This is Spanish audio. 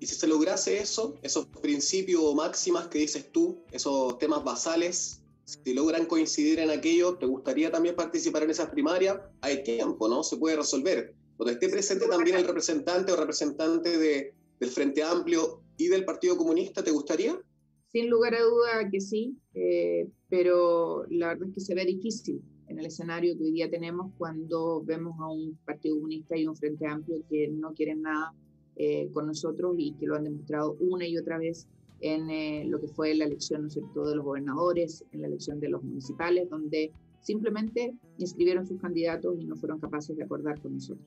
Y si se lograse eso, esos principios o máximas que dices tú, esos temas basales, si logran coincidir en aquello, ¿te gustaría también participar en esas primarias? Hay tiempo, ¿no? Se puede resolver. Donde esté presente también el representante o representante de, del Frente Amplio y del Partido Comunista, ¿te gustaría? Sin lugar a duda que sí, eh, pero la verdad es que se ve difícil en el escenario que hoy día tenemos cuando vemos a un Partido Comunista y un Frente Amplio que no quieren nada eh, con nosotros y que lo han demostrado una y otra vez en eh, lo que fue la elección, ¿no cierto?, de los gobernadores, en la elección de los municipales, donde simplemente inscribieron sus candidatos y no fueron capaces de acordar con nosotros.